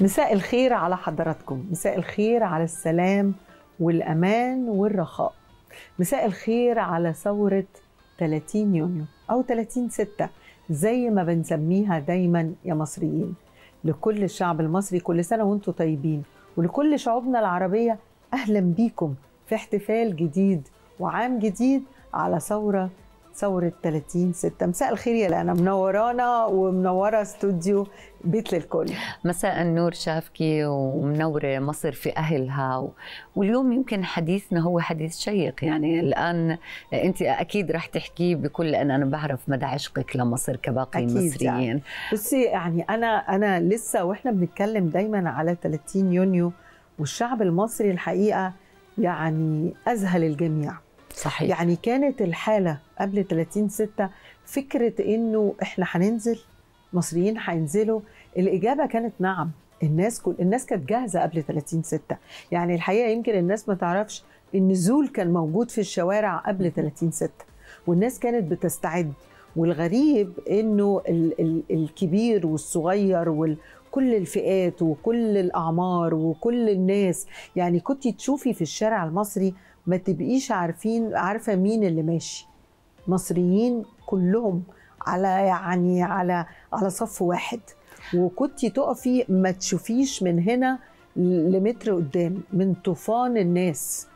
مساء الخير على حضراتكم. مساء الخير على السلام والأمان والرخاء. مساء الخير على ثورة 30 يونيو أو 30 ستة زي ما بنسميها دايما يا مصريين. لكل الشعب المصري كل سنة وأنتم طيبين ولكل شعوبنا العربية أهلا بيكم في احتفال جديد وعام جديد على ثورة ثورة 30 ستة. مساء الخير يا لانا منورانا ومنورة استوديو بيت للكل. مساء النور شافكي ومنورة مصر في أهلها. و... واليوم يمكن حديثنا هو حديث شيق. يعني الآن أنت أكيد رح تحكي بكل لأن أنا بعرف مدى عشقك لمصر كباقي أكيد المصريين. يعني. بصي يعني أنا أنا لسه وإحنا بنتكلم دايما على 30 يونيو والشعب المصري الحقيقة يعني أذهل الجميع. صحيح. يعني كانت الحالة قبل 30 ستة فكرة إنه إحنا هننزل مصريين هينزلوا الإجابة كانت نعم. الناس كل الناس كانت جاهزة قبل 30 ستة. يعني الحقيقة يمكن الناس ما تعرفش النزول كان موجود في الشوارع قبل 30 ستة. والناس كانت بتستعد. والغريب إنه ال ال الكبير والصغير وال كل الفئات وكل الأعمار وكل الناس. يعني كنت تشوفي في الشارع المصري ما تبقيش عارفين عارفة مين اللي ماشي. مصريين كلهم على يعني على على صف واحد. وكنتي تقفي ما تشوفيش من هنا لمتر قدام من طوفان الناس.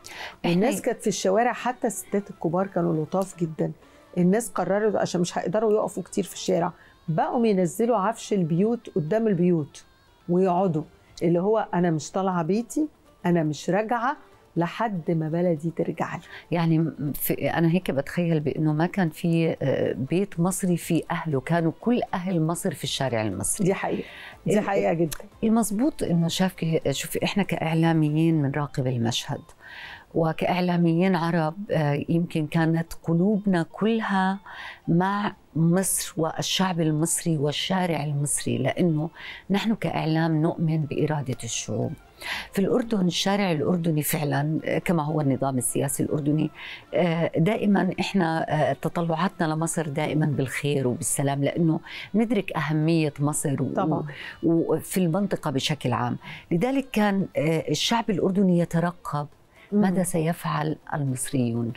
الناس كانت في الشوارع حتى الستات الكبار كانوا لطاف جدا. الناس قرروا عشان مش هيقدروا يقفوا كتير في الشارع بقوا ينزلوا عفش البيوت قدام البيوت ويقعدوا. اللي هو أنا مش طالعة بيتي أنا مش راجعة لحد ما بلدي ترجع لي. يعني في أنا هيك بتخيل بإنه ما كان في بيت مصري في أهله كانوا كل أهل مصر في الشارع المصري. دي حقيقة. دي حقيقة جدا. المزبوط إنه شافكي شوفي إحنا كإعلاميين بنراقب المشهد. وكإعلاميين عرب يمكن كانت قلوبنا كلها مع مصر والشعب المصري والشارع المصري لأنه نحن كإعلام نؤمن بإرادة الشعوب في الأردن الشارع الأردني فعلا كما هو النظام السياسي الأردني دائما إحنا تطلعاتنا لمصر دائما بالخير وبالسلام لأنه ندرك أهمية مصر طبعا. وفي المنطقة بشكل عام لذلك كان الشعب الأردني يترقب ماذا سيفعل المصريون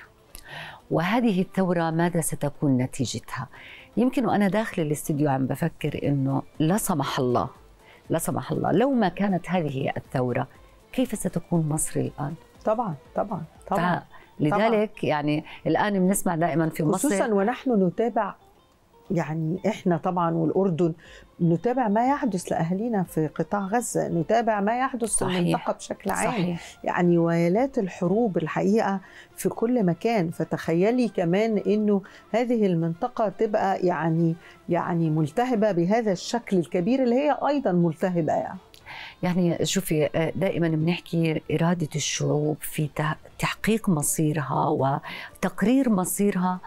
وهذه الثورة ماذا ستكون نتيجتها يمكن وأنا داخل الاستديو عم بفكر إنه لا سمح الله لا سمح الله لو ما كانت هذه الثورة كيف ستكون مصر الآن؟ طبعا طبعا طبعا لذلك طبعا. يعني الآن بنسمع دائما في مصر خصوصا ونحن نتابع يعني إحنا طبعا والأردن نتابع ما يحدث لأهالينا في قطاع غزة، نتابع ما يحدث في المنطقة بشكل عام، صحيح. يعني ويلات الحروب الحقيقة في كل مكان، فتخيلي كمان إنه هذه المنطقة تبقى يعني يعني ملتهبة بهذا الشكل الكبير اللي هي أيضا ملتهبة يعني. يعني شوفي دائما بنحكي إرادة الشعوب في تحقيق مصيرها وتقرير مصيرها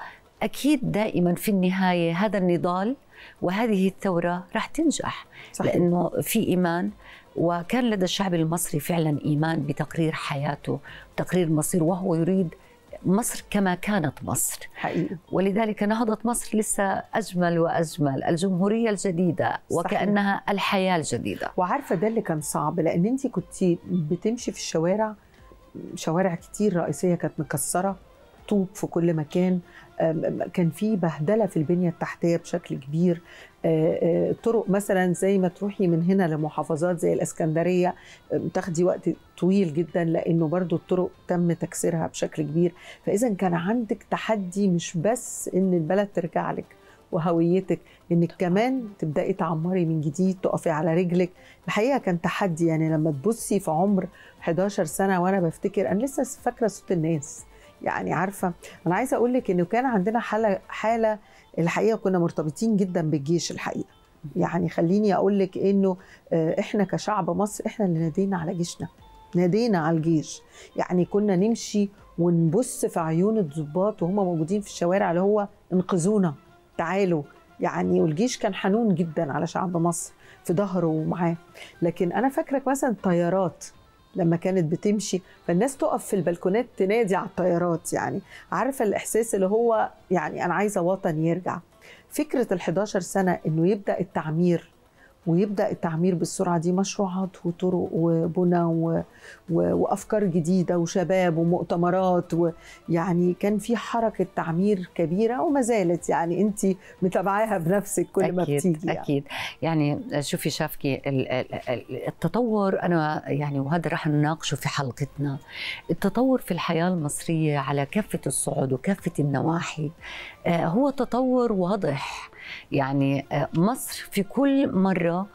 أكيد دائما في النهاية هذا النضال وهذه الثورة راح تنجح صحيح. لأنه في إيمان وكان لدى الشعب المصري فعلا إيمان بتقرير حياته تقرير مصير وهو يريد مصر كما كانت مصر حقيقي. ولذلك نهضة مصر لسه أجمل وأجمل الجمهورية الجديدة وكأنها صحيح. الحياة الجديدة وعارفة ده اللي كان صعب لأن أنت كنت بتمشي في الشوارع شوارع كتير رئيسية كانت مكسرة طوب في كل مكان كان في بهدلة في البنية التحتية بشكل كبير. طرق مثلا زي ما تروحي من هنا لمحافظات زي الإسكندرية تاخدي وقت طويل جدا لأنه برضو الطرق تم تكسيرها بشكل كبير. فاذا كان عندك تحدي مش بس إن البلد ترجع لك وهويتك إنك كمان تبدأي تعمري من جديد تقفي على رجلك. الحقيقة كان تحدي يعني لما تبصي في عمر 11 سنة وأنا بفتكر أنا لسه فاكرة صوت الناس. يعني عارفة أنا عايزة أقول لك إنه كان عندنا حالة حالة الحقيقة كنا مرتبطين جدا بالجيش الحقيقة. يعني خليني أقول لك انه إحنا كشعب مصر إحنا اللي نادينا على جيشنا نادينا على الجيش. يعني كنا نمشي ونبص في عيون الضباط وهم موجودين في الشوارع اللي هو انقذونا تعالوا. يعني والجيش كان حنون جدا على شعب مصر في ظهره ومعاه. لكن أنا فاكره مثلا الطيارات لما كانت بتمشي فالناس تقف في البلكونات تنادي على الطيارات يعني. عارفة الإحساس اللي هو يعني أنا عايزة وطن يرجع. فكرة ال 11 سنة إنه يبدأ التعمير ويبدأ التعمير بالسرعة دي مشروعات وطرق وبنى و... و... وأفكار جديدة وشباب ومؤتمرات ويعني كان في حركة تعمير كبيرة وما زالت يعني أنت متابعاها بنفسك كل أكيد ما بتيجي يعني. أكيد. يعني شوفي شافكي ال- ال- ال- التطور أنا يعني وهذا رح نناقشه في حلقتنا. التطور في الحياة المصرية على كافة الصعد وكافة النواحي آه، هو تطور واضح. يعني آه، مصر في كل مرة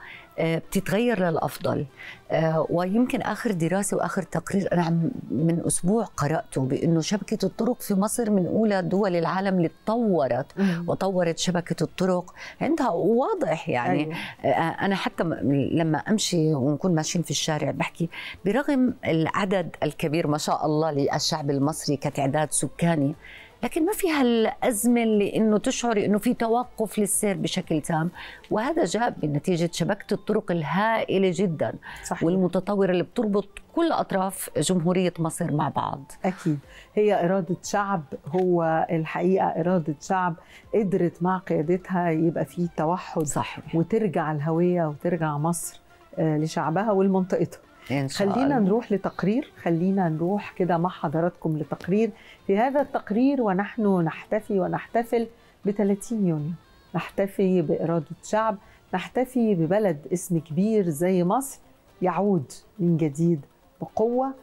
آه، بتتغير للأفضل آه، ويمكن آخر دراسة وآخر تقرير عم- من أسبوع قرأته بإنه شبكة الطرق في مصر من أولى دول العالم اللي تطورت. وطورت شبكة الطرق عندها واضح يعني أيوة. أنا حتى لما أمشي ونكون ماشيين في الشارع بحكي برغم العدد الكبير ما شاء الله للشعب المصري كتعداد سكاني لكن ما في هالأزمة اللي إنه تشعري إنه في توقف للسير بشكل تام. وهذا جاء بنتيجة شبكة الطرق الهائلة جدا. صحيح. والمتطورة اللي بتربط كل أطراف جمهورية مصر مع بعض. أكيد. هي إرادة شعب هو الحقيقة إرادة شعب قدرت مع قيادتها يبقى فيه توحد صحيح. وترجع الهوية وترجع مصر آه، لشعبها ولمنطقتها. إن شاء خلينا الله. نروح لتقرير. خلينا نروح كده مع حضراتكم لتقرير. في هذا التقرير ونحن نحتفي ونحتفل ب 30 يونيو. نحتفي بإرادة شعب. نحتفي ببلد اسم كبير زي مصر يعود من جديد بقوة.